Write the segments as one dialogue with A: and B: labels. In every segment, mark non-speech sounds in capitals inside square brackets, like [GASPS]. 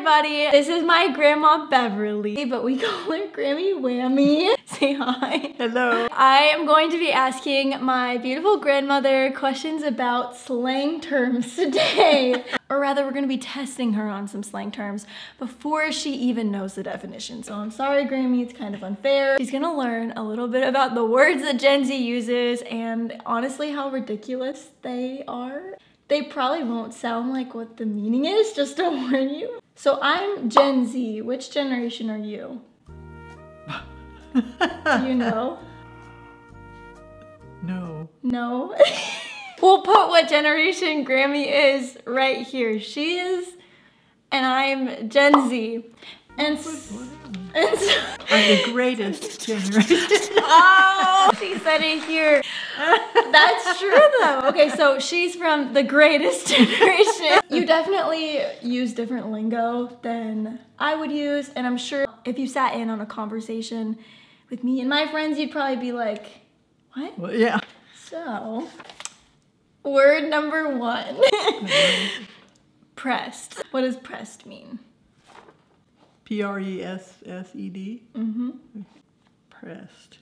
A: everybody. This is my grandma Beverly, but we [LAUGHS] call her Grammy Whammy. [LAUGHS] Say hi.
B: Hello.
A: I am going to be asking my beautiful grandmother questions about slang terms today. [LAUGHS] or rather, we're going to be testing her on some slang terms before she even knows the definition. So I'm sorry, Grammy, it's kind of unfair. She's going to learn a little bit about the words that Gen Z uses and honestly how ridiculous they are. They probably won't sound like what the meaning is, [LAUGHS] just to warn you. So I'm Gen Z. Which generation are you? Do you [LAUGHS] know?
B: No.
A: No. [LAUGHS] we'll put what generation Grammy is right here. She is, and I'm Gen Z. And, and so, [LAUGHS]
B: I'm the greatest generation. [LAUGHS]
A: oh, she said it here. That's true though. Okay, so she's from the greatest [LAUGHS] generation. You definitely use different lingo than I would use, and I'm sure if you sat in on a conversation with me and my friends, you'd probably be like, what?
B: well, yeah.
A: So, word number one pressed. What does pressed mean?
B: P R E S S E D.
A: Mm-hmm.
B: Pressed.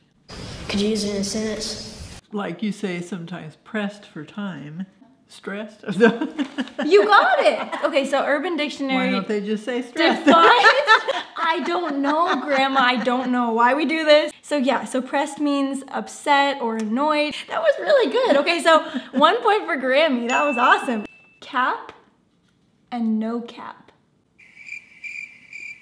C: Could you use it in a sentence?
B: Like you say sometimes, pressed for time. Stressed. [LAUGHS]
A: You got it! Okay, so Urban Dictionary Why
B: don't they just say stressed?
A: defines. [LAUGHS] I don't know, Grandma. I don't know why we do this. So, yeah, so pressed means upset or annoyed. That was really good. Okay, so one point for Grammy. That was awesome. Cap and no cap.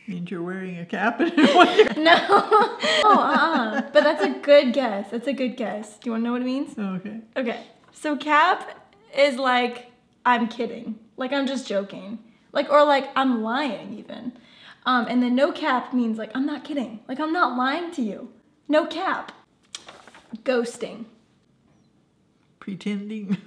B: Means you're wearing a cap and [LAUGHS] [LAUGHS]
A: No. oh, uh-uh. But that's a good guess. That's a good guess. Do you want to know what it means?
B: Okay.
A: Okay. So cap is like I'm kidding. Like I'm just joking. Like or like I'm lying even. Um, and then no cap means like I'm not kidding. Like I'm not lying to you. No cap. Ghosting.
B: Pretending.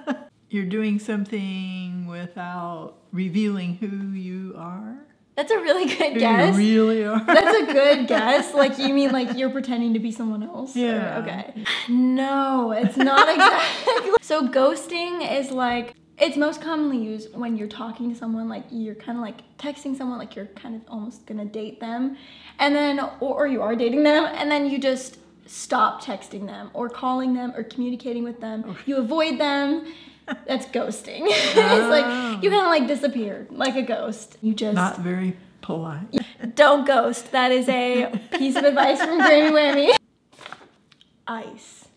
B: [LAUGHS] you're doing something without revealing who you are.
A: That's a really good guess.
B: you really are. [LAUGHS]
A: That's a good [LAUGHS] guess. Like you mean like you're pretending to be someone else? Or-
B: Yeah.
A: okay. No, it's not [LAUGHS] exactly. so ghosting is like it's most commonly used when you're talking to someone like you're kind of like texting someone like you're kind of almost gonna date them and then or, or you are dating them and then you just stop texting them or calling them or communicating with them you avoid them that's ghosting [LAUGHS] it's like you kind of like disappear like a ghost you just
B: Not very polite.
A: don't ghost. That is a piece of advice from Grammy Whammy. Ice.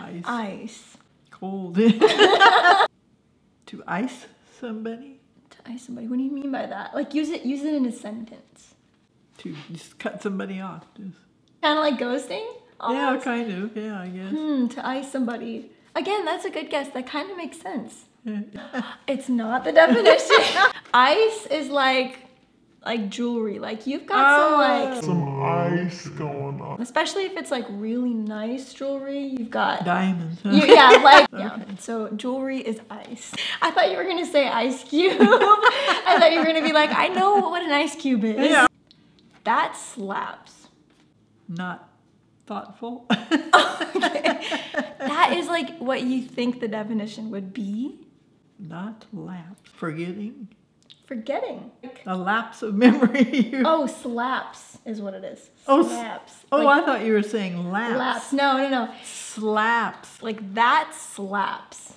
B: Ice.
A: Ice.
B: Cold. [LAUGHS] to ice somebody?
A: To ice somebody. What do you mean by that? Like use it use it in a sentence.
B: To just cut somebody off.
A: Kind of like ghosting?
B: Yeah, kind of. Yeah, I guess.
A: Hmm, to ice somebody. Again, that's a good guess. That kind of makes sense. Hmm. [GASPS] It's not the definition. [LAUGHS] ice is like like jewelry. Like you've got some oh. like
D: some ice going on.
A: especially if it's like really nice jewelry, you've got
B: Diamonds. Huh?
A: You, yeah, like [LAUGHS] yeah. So jewelry is ice. I thought you were gonna say ice cube. [LAUGHS] I thought you were gonna be like, I know what an ice cube is.
B: Yeah.
A: That slaps.
B: Not thoughtful. okay. [LAUGHS]
A: That is like what you think the definition would be.
B: Not lapse. Forgetting.
A: Forgetting.
B: A lapse of memory. [LAUGHS]
A: oh, slaps is what it is.
B: Oh, s-
A: Slaps.
B: oh,
A: Like,
B: I thought you were saying lapse.
A: slaps. No, no, no.
B: Slaps.
A: Like that slaps.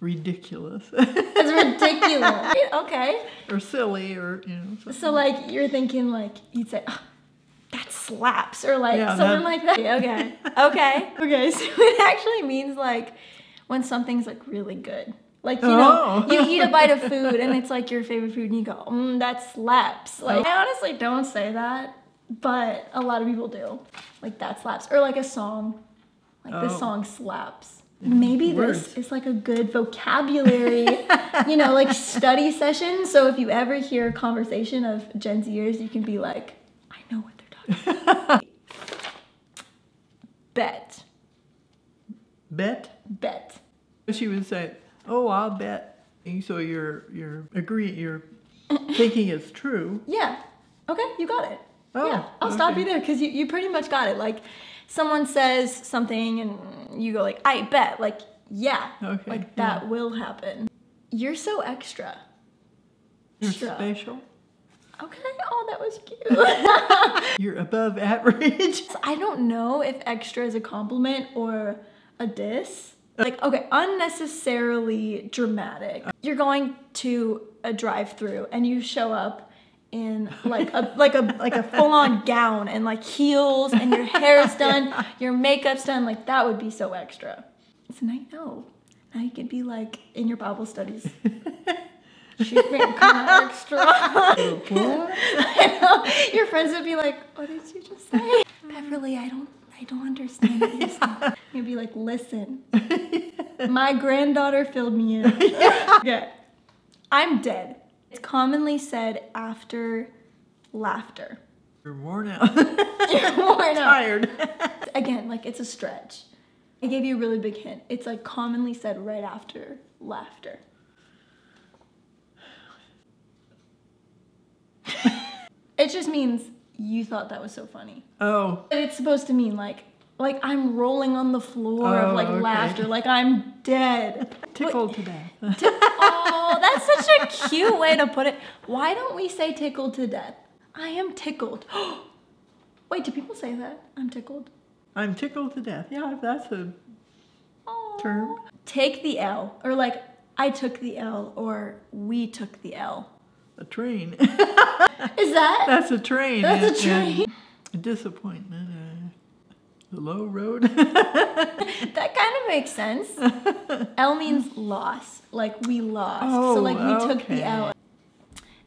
B: Ridiculous.
A: It's [LAUGHS] ridiculous. okay.
B: or silly or, you know. something.
A: So like you're thinking like you'd say, "Ah, that slaps, or like
B: Yeah,
A: something
B: that-
A: like that. [LAUGHS] Okay, okay, okay. So [LAUGHS] it actually means like when something's like really good. Like you know,
B: Oh.
A: you eat a bite of [LAUGHS] food and it's like your favorite food, and you go, mm, that slaps. Like I honestly don't say that, but a lot of people do. Like that slaps, or like a song, like this
B: Oh.
A: song slaps. Maybe
B: Words.
A: this is like a good vocabulary, you know, like study session. So if you ever hear a conversation of Gen Zers, you can be like, I know what they're talking about. Bet.
B: Bet.
A: Bet.
B: She would say, "Oh, I'll bet." And so you're you're agreeing, you're thinking it's true.
A: Yeah. Okay, you got it.
B: Oh,
A: yeah, I'll stop you there because you, you pretty much got it. Like, someone says something and you go like, I bet. Like, yeah.
B: Okay,
A: Like, that will happen. You're so extra.
B: You're
A: Extra.
B: special.
A: Okay. Oh, that was cute. [LAUGHS]
B: You're above average. [LAUGHS]
A: I don't know if extra is a compliment or a diss. Like, okay, unnecessarily dramatic. You're going to a drive-through and you show up in like a [LAUGHS] like a like a full-on gown and like heels and your hair's done, your makeup's done, like that would be so extra. So now you know. Now you could be like in your Bible studies. She's being kind of extra. [LAUGHS] I know. [LAUGHS] Your friends would be like, "What did you just say, [LAUGHS] Beverly? I don't, I don't understand what you said." You'd be like, "Listen, my granddaughter filled me in." okay, I'm dead. It's commonly said after laughter.
B: You're worn out.
A: You're worn out.
B: Tired.
A: Again, like it's a stretch. I gave you a really big hint. It's like commonly said right after laughter. It just means you thought that was so funny.
B: Oh,
A: But it's supposed to mean like like I'm rolling on the floor
B: Oh,
A: of like
B: okay.
A: laughter, like I'm dead.
B: tickled to death. [LAUGHS]
A: oh, that's such a cute way to put it. Why don't we say tickled to death? I am tickled. [GASPS] Wait, do people say that? I'm tickled.
B: I'm tickled to death. Yeah, that's a
A: Aw.
B: term.
A: Take the L, or like I took the L, or we took the L.
B: A train. [LAUGHS]
A: Is that?
B: That's a train.
A: That's a train.
B: disappointment. Uh, the low road. [LAUGHS]
A: That kind of makes sense. [LAUGHS] L means loss, like we lost. Oh, so like we
B: Oh,
A: took the. L.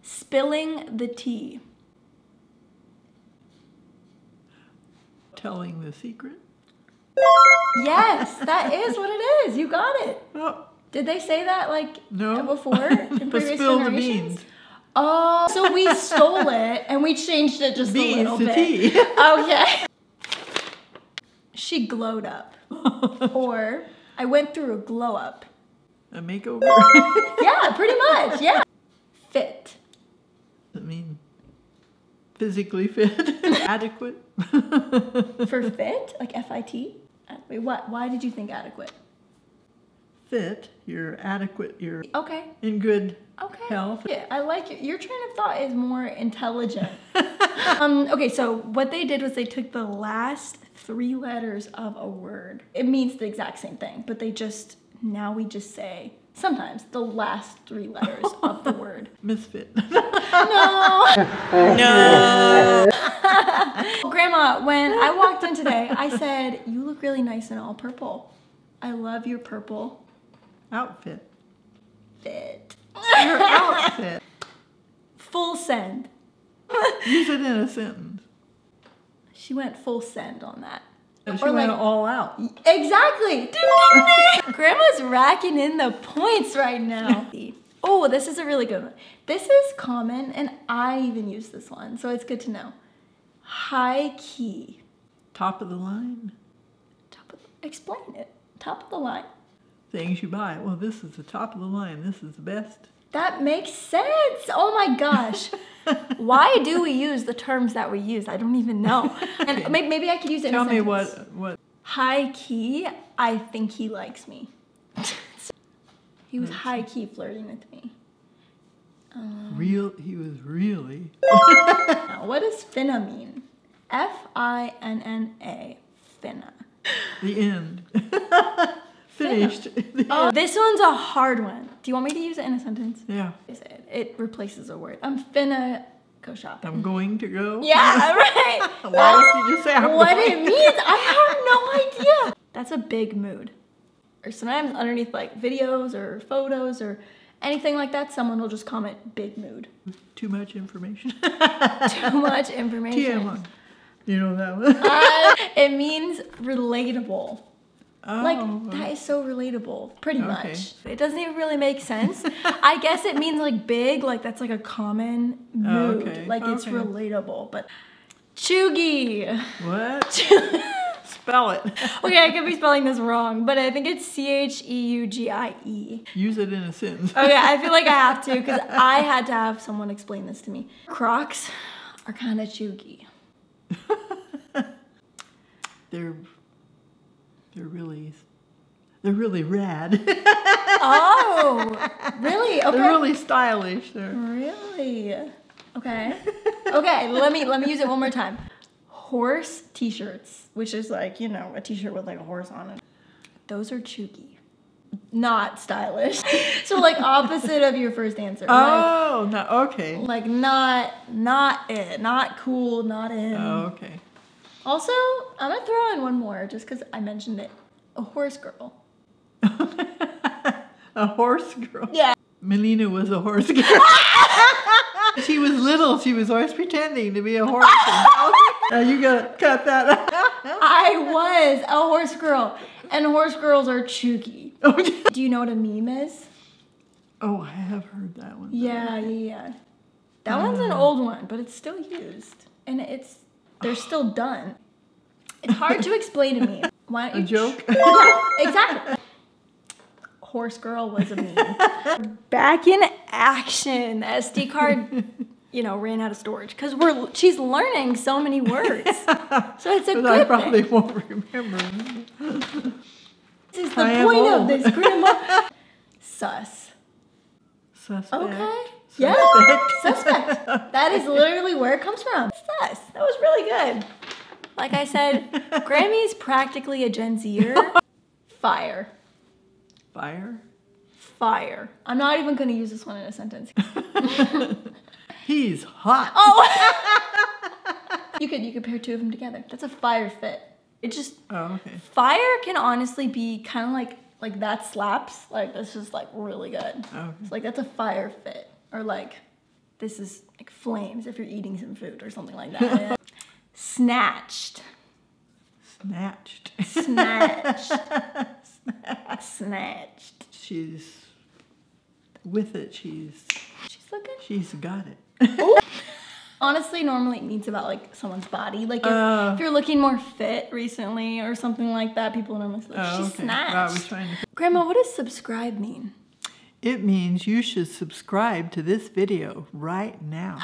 A: Spilling the tea.
B: Telling the secret.
A: Yes, that is what it is. You got it.
B: Oh,
A: Did they say that like
B: no.
A: before in [LAUGHS] previous
B: spill the
A: generations? Oh, so we [LAUGHS] stole it and we changed it just a little bit.
B: tea. [LAUGHS]
A: Okay. She glowed up. or I went through a glow up.
B: a makeover. [LAUGHS]
A: Yeah, pretty much. Yeah. Fit.
B: I mean, physically fit, adequate.
A: For fit? Like F I T? Uh, wait, what? Why did you think adequate?
B: Fit. You're adequate. You're
A: Okay.
B: in good
A: Okay.
B: health.
A: Yeah, I like it. Your train of thought is more intelligent. [LAUGHS] um, okay, so what they did was they took the last three letters of a word. It means the exact same thing, but they just now we just say sometimes the last three letters [LAUGHS] of the word.
B: Misfit. No. [LAUGHS] No.
A: Grandma, when I walked in today, I said, "You look really nice in all purple. I love your purple
B: Outfit.
A: fit."
B: Your outfit. [LAUGHS]
A: Full send. [LAUGHS]
B: Use it in a sentence.
A: She went full send on that.
B: And she
A: Or
B: went
A: like-
B: all out.
A: Exactly. [LAUGHS] Grandma's racking in the points right now. oh, this is a really good one. This is common, and I even use this one, so it's good to know. High key.
B: Top of the line.
A: Top of the, explain it. Top of the line.
B: Things you buy. Well, this is the top of the line. This is the best.
A: That makes sense. Oh my gosh. [LAUGHS] Why do we use the terms that we use? I don't even know. [LAUGHS] And may- maybe I could use it. in a
B: Tell me what what
A: High key. I think he likes me. [LAUGHS] he was high key flirting with me.
B: Um, real he was really
A: what does finna mean? F I N N A. Finna.
B: the end. Finished. [LAUGHS] The [LAUGHS]
A: Oh, this one's a hard one. Do you want me to use it in a sentence?
B: Yeah.
A: Is It, it replaces a word. I'm finna go shopping.
B: I'm going to go.
A: yeah, [LAUGHS] right.
B: Why did you just say I'm
A: what
B: going?
A: it means. I have no idea. That's a big mood. Or sometimes underneath like videos or photos or anything like that, someone will just comment big mood.
B: Too much information.
A: Too much information.
B: TMI. You know that one?
A: Uh, it means relatable.
B: Oh,
A: Like that is so relatable, pretty
B: Okay.
A: much. It doesn't even really make sense. [LAUGHS] I guess it means like big, like that's like a common oh, mood.
B: Oh, okay,
A: Like it's
B: okay.
A: relatable. But cheugy.
B: what? [LAUGHS] Spell it.
A: Okay, I could be spelling this wrong, but I think it's C H E U G I E.
B: Use it in a sentence.
A: Okay, I feel like I have to because [LAUGHS] I had to have someone explain this to me. Crocs are kind of cheugy.
B: They're they're really they're really rad.
A: Oh, [LAUGHS] really? Okay.
B: They're really stylish. They're
A: Really? Okay. Okay, let me let me use it one more time. Horse t-shirts, which is like, you know, a t-shirt with like a horse on it. Those are cheugy. Not stylish. [LAUGHS] so like opposite of your first answer. Like,
B: oh, no, okay.
A: like not not it. Not cool, not in.
B: Oh, okay.
A: Also, I'm gonna throw in one more just because I mentioned it. A horse girl. [LAUGHS]
B: a horse girl.
A: Yeah.
B: Melina was a horse girl. [LAUGHS] she was little. She was always pretending to be a horse. uh, [LAUGHS] you gotta cut that out.
A: I was a horse girl. And horse girls are cheugy. Do you know what a meme is?
B: oh, I have heard that one.
A: Yeah, yeah, yeah. That one's an old one, but it's still used. And it's they're still done. It's hard to explain to me. [LAUGHS] Why don't
B: A
A: you
B: joke?
A: yeah, exactly. Horse girl was a meme. Back in action. The SD card, you know, ran out of storage because we're she's learning so many words. So it's a
B: But
A: good
B: I probably
A: thing.
B: won't remember.
A: This is the
B: I
A: point of this, grandma. Sus.
B: Suspect.
A: Okay. Yeah. Suspect. That is literally where it comes from. Sus. That was really good. Like I said, [LAUGHS] Grammy's practically a Gen Zer. [LAUGHS] Fire.
B: Fire.
A: Fire. I'm not even going to use this one in a sentence. [LAUGHS]
B: He's hot.
A: Oh. you could you could pair two of them together. That's a fire fit. It just
B: Oh, okay.
A: fire can honestly be kind of like like that slaps. Like that's just like really good.
B: Oh, okay.
A: It's like that's a fire fit, or like this is like flames if you're eating some food or something like that. [LAUGHS] Snatched,
B: Snatched. [LAUGHS]
A: snatched, snatched.
B: She's with it. She's
A: She's looking.
B: she's got it. [LAUGHS]
A: Honestly, normally it means about like someone's body. Like if,
B: Uh.
A: if you're looking more fit recently or something like that, people normally say
B: Oh,
A: she's
B: okay.
A: Snatched. Grandma, what does subscribe mean?
B: It means you should subscribe to this video right now.